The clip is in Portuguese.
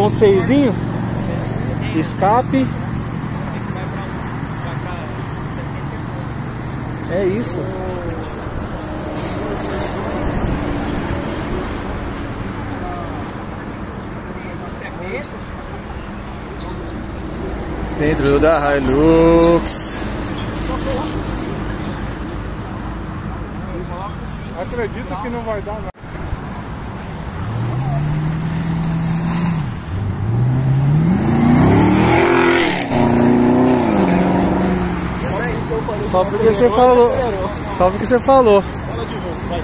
1.6zinho. Escape. É isso. Dentro da Hilux. Acredito que não vai dar nada. Só porque você falou. Só porque você falou. Aí